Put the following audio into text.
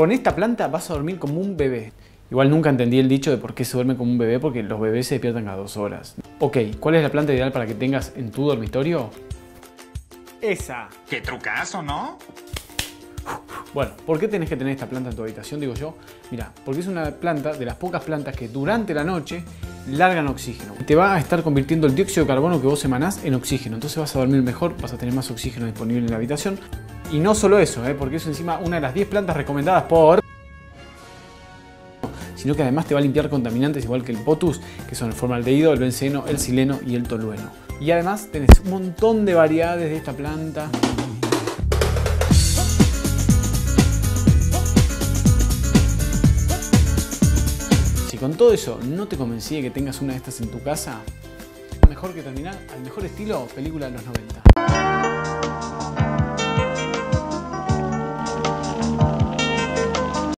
Con esta planta vas a dormir como un bebé. Igual nunca entendí el dicho de por qué se duerme como un bebé, porque los bebés se despiertan cada dos horas. Ok, ¿cuál es la planta ideal para que tengas en tu dormitorio? Esa. Qué trucazo, ¿no? Bueno, ¿por qué tenés que tener esta planta en tu habitación? Digo yo, mira, porque es una planta de las pocas plantas que durante la noche largan oxígeno. Te va a estar convirtiendo el dióxido de carbono que vos emanás en oxígeno. Entonces vas a dormir mejor, vas a tener más oxígeno disponible en la habitación. Y no solo eso, ¿eh? porque es encima una de las 10 plantas recomendadas por sino que además te va a limpiar contaminantes igual que el potus, que son el formaldehído, el benceno, el sileno y el tolueno. Y además tenés un montón de variedades de esta planta. Si con todo eso no te convencí de que tengas una de estas en tu casa, mejor que terminar al mejor estilo película de los 90.